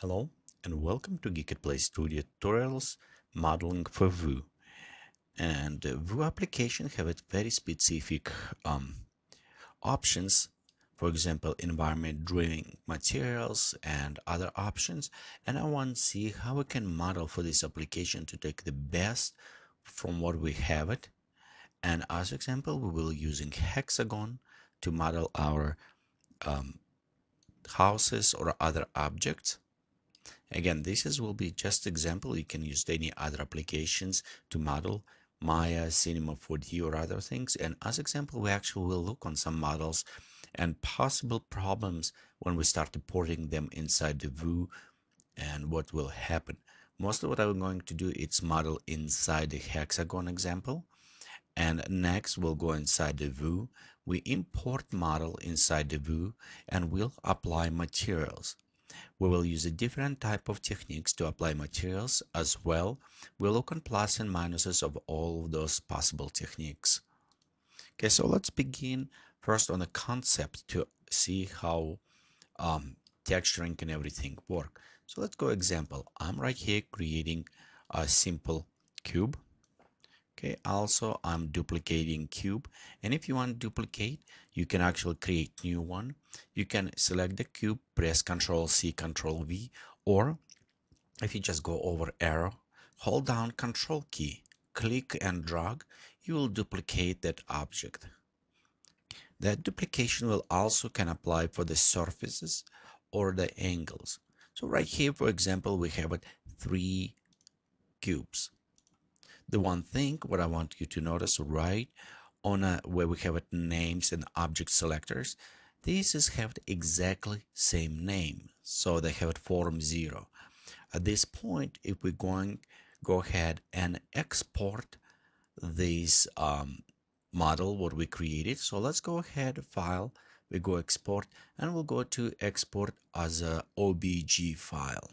Hello and welcome to Geek Play Studio tutorials modeling for Vue. And uh, Vue application have a very specific um, options, for example, environment driven materials and other options. And I want to see how we can model for this application to take the best from what we have it. And as example, we will using hexagon to model our um, houses or other objects Again, this is will be just example. You can use any other applications to model Maya, Cinema 4D or other things. And as example, we actually will look on some models and possible problems when we start importing them inside the Vue and what will happen. Mostly what I'm going to do is model inside the hexagon example. And next we'll go inside the Vue. We import model inside the Vue and we'll apply materials. We will use a different type of techniques to apply materials as well. We'll look on plus and minuses of all of those possible techniques. Okay, so let's begin first on the concept to see how um, texturing and everything work. So let's go example. I'm right here creating a simple cube okay also i'm duplicating cube and if you want to duplicate you can actually create new one. You can select the cube press ctrl c ctrl v or if you just go over arrow hold down control key click and drag you will duplicate that object. That duplication will also can apply for the surfaces or the angles. So right here for example we have three cubes the one thing what I want you to notice right on a, where we have names and object selectors, these is have exactly same name. So they have it form zero. At this point, if we're going go ahead and export this um, model what we created. So let's go ahead file, we go export and we'll go to export as a OBJ file.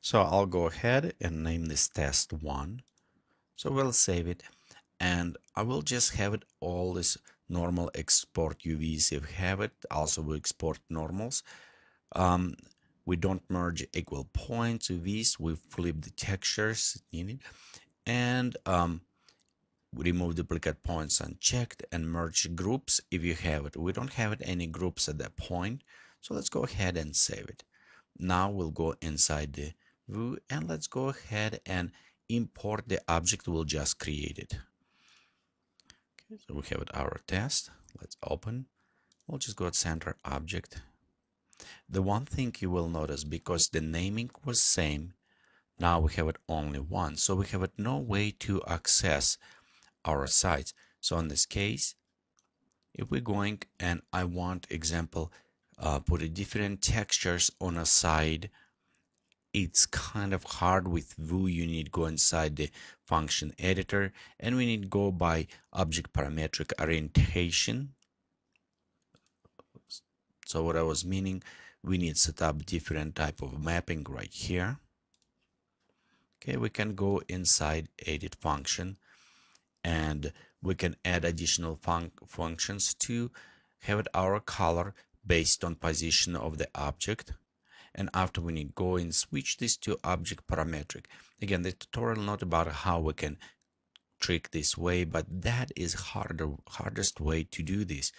So I'll go ahead and name this test one. So we'll save it and I will just have it all this normal export UVs if have it. Also we export normals. Um, we don't merge equal points UVs. We flip the textures needed and um, remove duplicate points unchecked and merge groups if you have it. We don't have it any groups at that point. So let's go ahead and save it. Now we'll go inside the And let's go ahead and import the object we'll just created. Okay, so we have our test. Let's open. We'll just go to center object. The one thing you will notice because the naming was same, now we have it only one. So we have it no way to access our sites. So in this case, if we're going and I want example, uh, put a different textures on a side it's kind of hard with Vue. You need go inside the function editor and we need go by object parametric orientation. So what I was meaning, we need set up different type of mapping right here. Okay, we can go inside edit function and we can add additional fun functions to have our color based on position of the object and after we need go and switch this to object parametric. Again the tutorial not about how we can trick this way but that is harder hardest way to do this.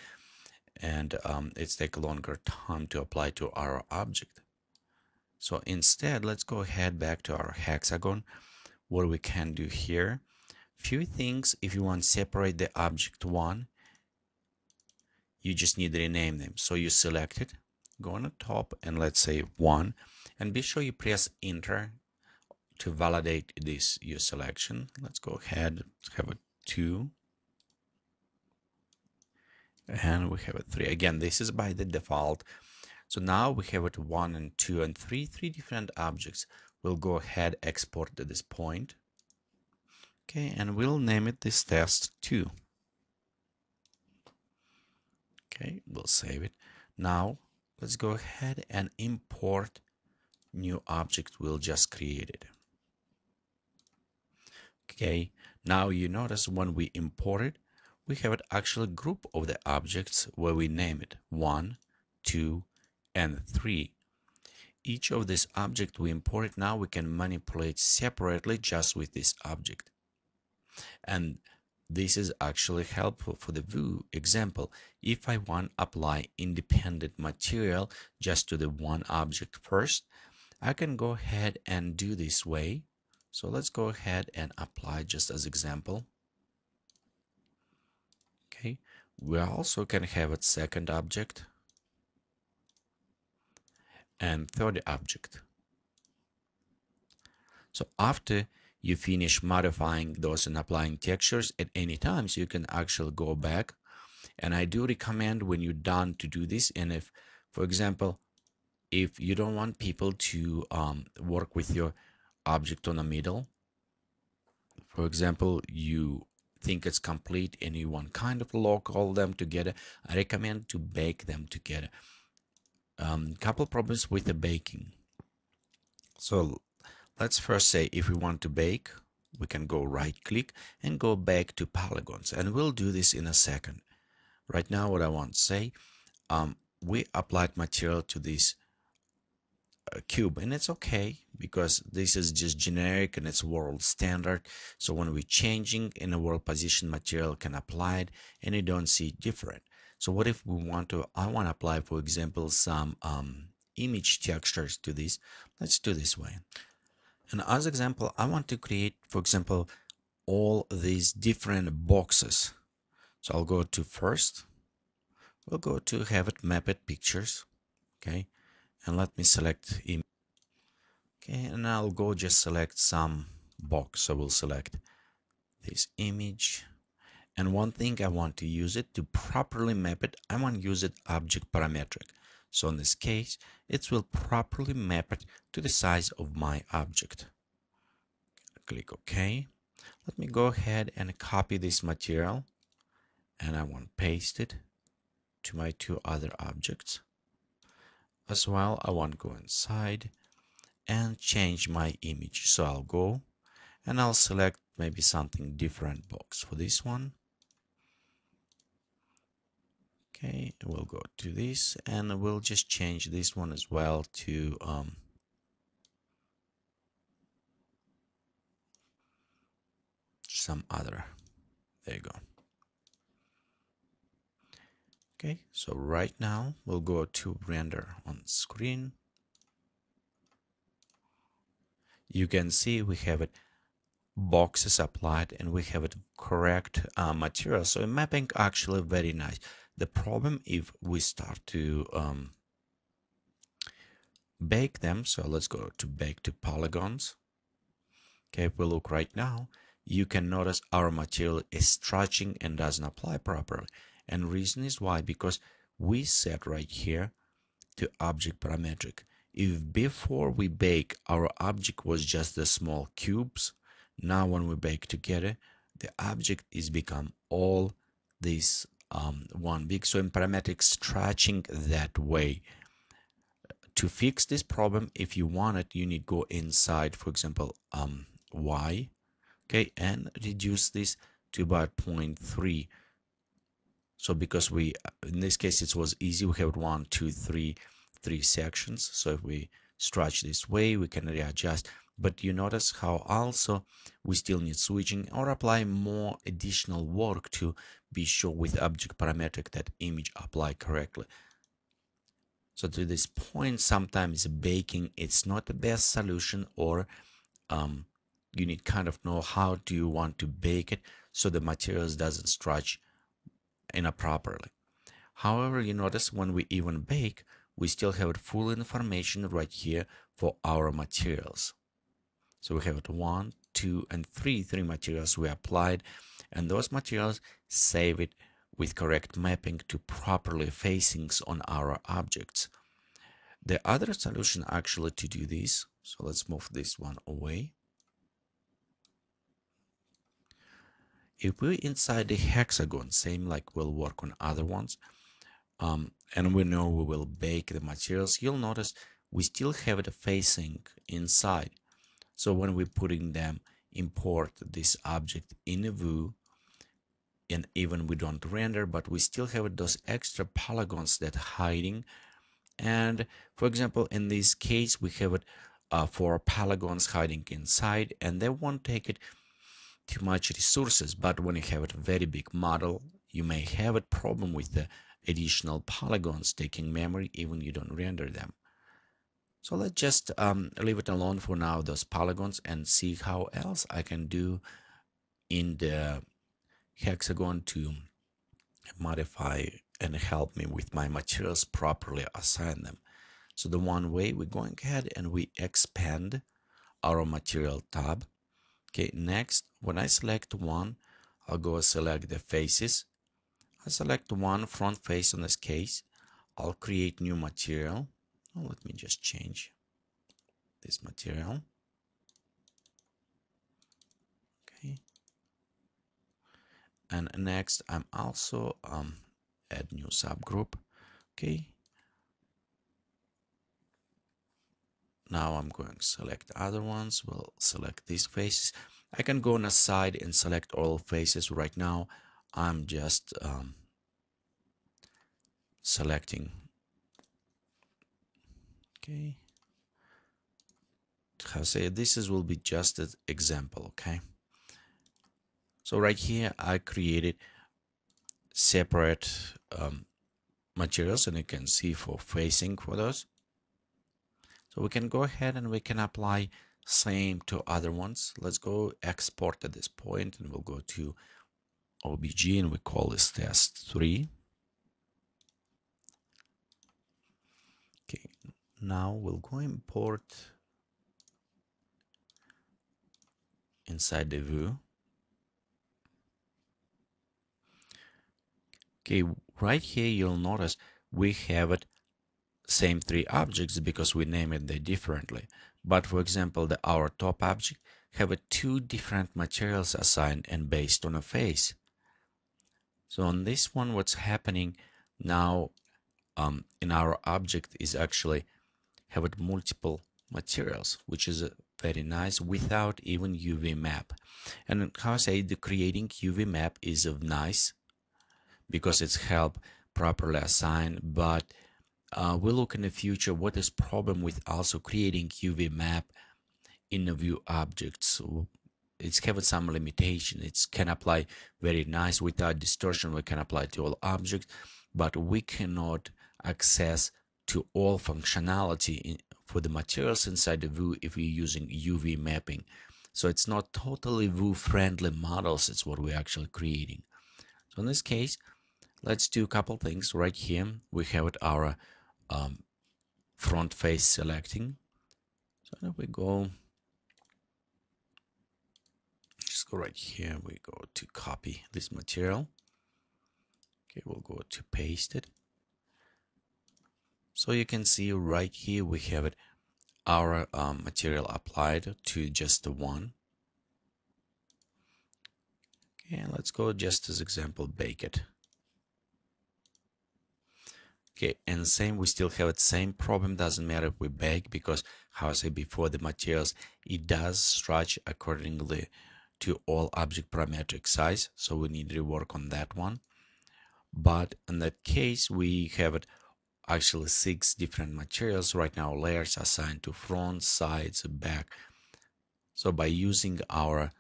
And um, it's take longer time to apply to our object. So instead let's go ahead back to our hexagon what we can do here. Few things if you want separate the object one you just need to rename them. So you select it go on the top and let's say one and be sure you press enter to validate this your selection. Let's go ahead have a two and we have a three. Again this is by the default. So now we have it one and two and three three different objects. We'll go ahead export to this point. Okay and we'll name it this test 2 okay we'll save it. Now let's go ahead and import new object we'll just created okay now you notice when we import it we have an actual group of the objects where we name it one 2, and 3. Each of these objects we import now, we can manipulate separately just with this object. And this is actually helpful for the Vue example. If I want to apply independent material just to the one object first, I can go ahead and do this way. So let's go ahead and apply just as example. Okay, we also can have a second object and third object. So after you finish modifying those and applying textures at any time, so you can actually go back. And I do recommend when you're done to do this. And if, for example, if you don't want people to um, work with your object on the middle, for example, you think it's complete and you want kind of lock all them together, I recommend to bake them together um, couple problems with the baking. So let's first say if we want to bake, we can go right click and go back to polygons and we'll do this in a second. Right now what I want to say, um, we applied material to this uh, cube and it's okay because this is just generic and it's world standard so when we're changing in a world position material can apply it and you don't see different so what if we want to, I want to apply, for example, some um, image textures to this. Let's do this way. And as example, I want to create, for example, all these different boxes. So I'll go to first, we'll go to have it mapped pictures. Okay. And let me select image. Okay. And I'll go just select some box. So we'll select this image and one thing I want to use it to properly map it, I want to use it object parametric. So in this case, it will properly map it to the size of my object. Click OK. Let me go ahead and copy this material and I want to paste it to my two other objects. As well, I want to go inside and change my image. So I'll go and I'll select maybe something different box for this one okay we'll go to this and we'll just change this one as well to um, some other. There you go. Okay so right now we'll go to render on screen. You can see we have it boxes applied and we have it correct uh, material. So mapping actually very nice the problem if we start to um, bake them, so let's go to bake to polygons. Okay, if we look right now, you can notice our material is stretching and doesn't apply properly. And reason is why, because we set right here to object parametric. If before we bake, our object was just the small cubes, now when we bake together, the object is become all these um, one big. So in parametric stretching that way. To fix this problem, if you want it, you need go inside, for example, um, y, okay, and reduce this to about 0.3. So because we, in this case, it was easy. We have one, two, three, three sections. So if we stretch this way, we can readjust. But you notice how also we still need switching or apply more additional work to be sure with object parametric that image apply correctly. So to this point, sometimes baking it's not the best solution or um, you need kind of know how do you want to bake it so the materials doesn't stretch inappropriately. However, you notice when we even bake, we still have full information right here for our materials. So we have one, two, and three, three materials we applied, and those materials save it with correct mapping to properly facings on our objects. The other solution actually to do this, so let's move this one away. If we inside the hexagon, same like we'll work on other ones, um, and we know we will bake the materials, you'll notice we still have the facing inside. So when we're putting them, import this object in a Vue, and even we don't render, but we still have those extra polygons that hiding. And for example in this case we have it uh, polygons hiding inside and they won't take it too much resources. But when you have a very big model you may have a problem with the additional polygons taking memory even you don't render them so let's just um, leave it alone for now those polygons and see how else I can do in the hexagon to modify and help me with my materials properly assign them. So the one way we're going ahead and we expand our material tab. Okay, next, when I select one, I'll go select the faces. I select one front face in this case. I'll create new material. Let me just change this material. Okay. And next, I'm also um, add new subgroup. Okay. Now I'm going to select other ones. We'll select these faces. I can go on a side and select all faces right now. I'm just um, selecting okay. Say this is will be just an example okay? So right here I created separate um, materials and you can see for facing for those. So we can go ahead and we can apply same to other ones. Let's go export at this point and we'll go to obj and we call this test 3 okay now we'll go import inside the Vue Okay, right here you'll notice we have it same three objects because we name it they differently. But for example, the our top object have two different materials assigned and based on a face. So on this one, what's happening now um, in our object is actually have multiple materials, which is very nice without even UV map. And how I say the creating UV map is of nice because it's help properly assign, but uh, we'll look in the future what is problem with also creating UV map in the Vue objects. It's having some limitation. It can apply very nice without distortion. We can apply to all objects but we cannot access to all functionality in, for the materials inside the Vue if we're using UV mapping. So it's not totally Vue friendly models it's what we're actually creating. So in this case let's do a couple things. Right here we have our um, front face selecting. So if we go just go right here. We go to copy this material. Okay we'll go to paste it so you can see right here we have it our um, material applied to just the one okay let's go just as example bake it Okay, and same, we still have the same problem. Doesn't matter if we bake because, how I said before, the materials, it does stretch accordingly to all object parametric size. So we need to work on that one. But in that case, we have it actually six different materials. Right now, layers assigned to front, sides, back. So by using our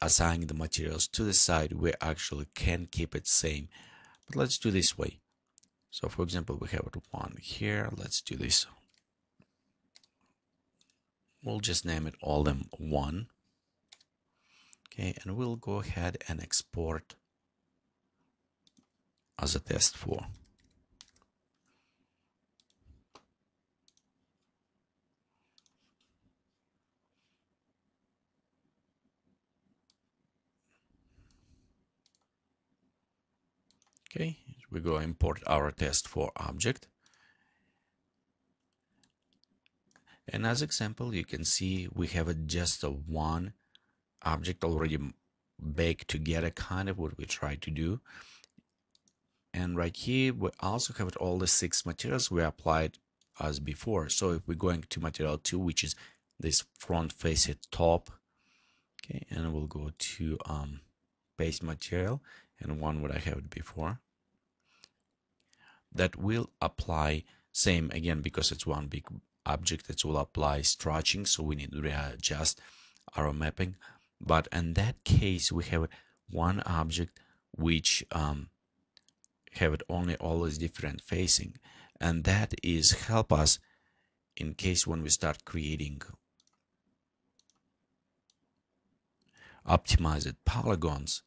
assigning the materials to the side, we actually can keep it same. But let's do this way. So for example, we have one here. Let's do this. We'll just name it all them one. Okay, and we'll go ahead and export as a test for. Okay, we go import our test for object. And as example, you can see we have just a one object already baked together, kind of what we try to do. And right here, we also have all the six materials we applied as before. So if we're going to material two, which is this front face top, okay, and we'll go to um, base material and one what I have before that will apply same again because it's one big object that will apply stretching so we need to readjust our mapping. But in that case we have one object which um, have it only always different facing and that is help us in case when we start creating optimized polygons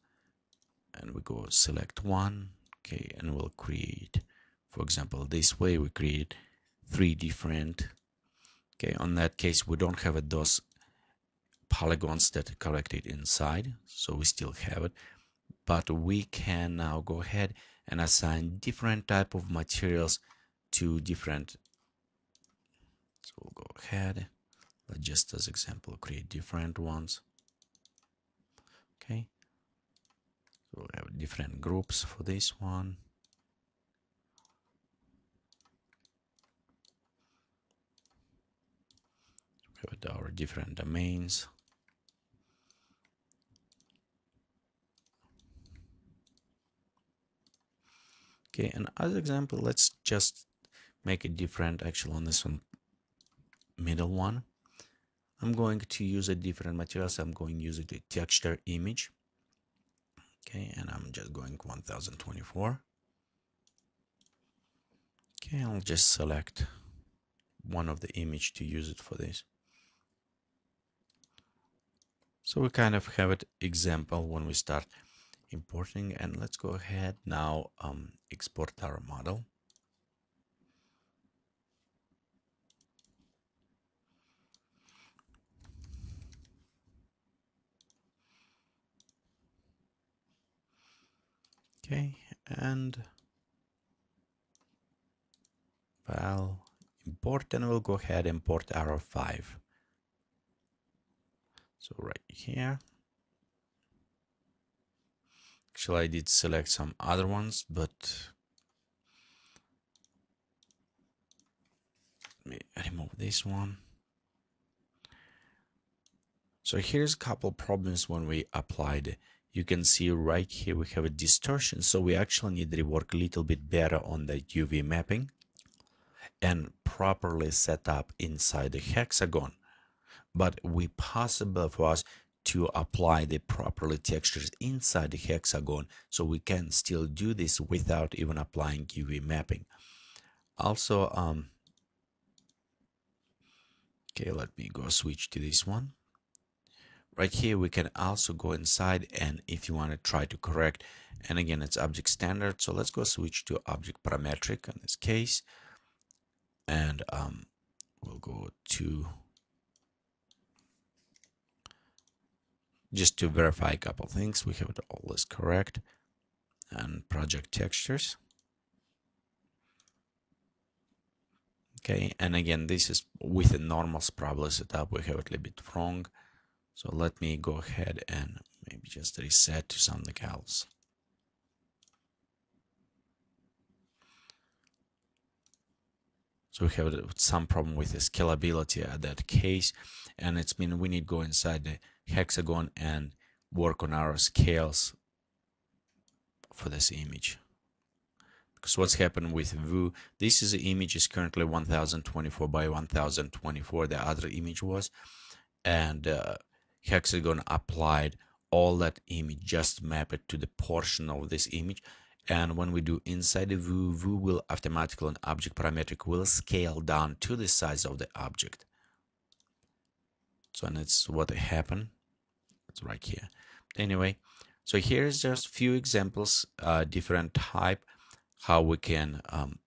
and we go select one okay and we'll create for example this way we create three different okay on that case we don't have those polygons that are collected inside so we still have it but we can now go ahead and assign different type of materials to different so we'll go ahead let's just as example create different ones okay we have different groups for this one. We have our different domains. Okay and as example let's just make it different actually on this one middle one. I'm going to use a different material, so I'm going to use the texture image okay and I'm just going 1024 okay I'll just select one of the image to use it for this. So we kind of have it example when we start importing and let's go ahead now um, export our model okay and file import and we'll go ahead and import arrow 5 so right here. Actually I did select some other ones but let me remove this one. So here's a couple problems when we applied you can see right here we have a distortion. So we actually need to work a little bit better on the UV mapping and properly set up inside the hexagon. But we possible for us to apply the properly textures inside the hexagon so we can still do this without even applying UV mapping. Also um okay let me go switch to this one right here we can also go inside and if you want to try to correct and again it's object standard so let's go switch to object parametric in this case. And um, we'll go to just to verify a couple things we have it all is correct. And project textures. Okay and again this is with a normal probably setup we have it a little bit wrong so let me go ahead and maybe just reset to something else. So we have some problem with the scalability at that case, and it's mean we need to go inside the hexagon and work on our scales for this image. Because what's happened with Vue, this is the image is currently 1024 by 1024, the other image was, and uh, hexagon applied all that image just map it to the portion of this image. And when we do inside the Vue Vue will automatically an object parametric will scale down to the size of the object. So and it's what happened. It's right here. Anyway so here's just few examples uh, different type how we can um,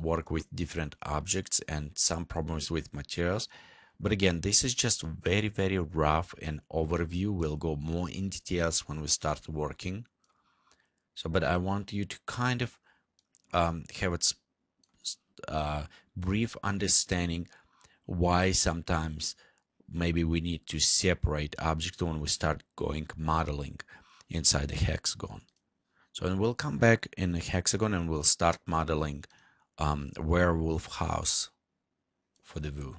work with different objects and some problems with materials but again, this is just very, very rough and overview. We'll go more in details when we start working. So, but I want you to kind of um, have its uh, brief understanding why sometimes maybe we need to separate object when we start going modeling inside the hexagon. So and we'll come back in the hexagon and we'll start modeling um, werewolf house for the Vue.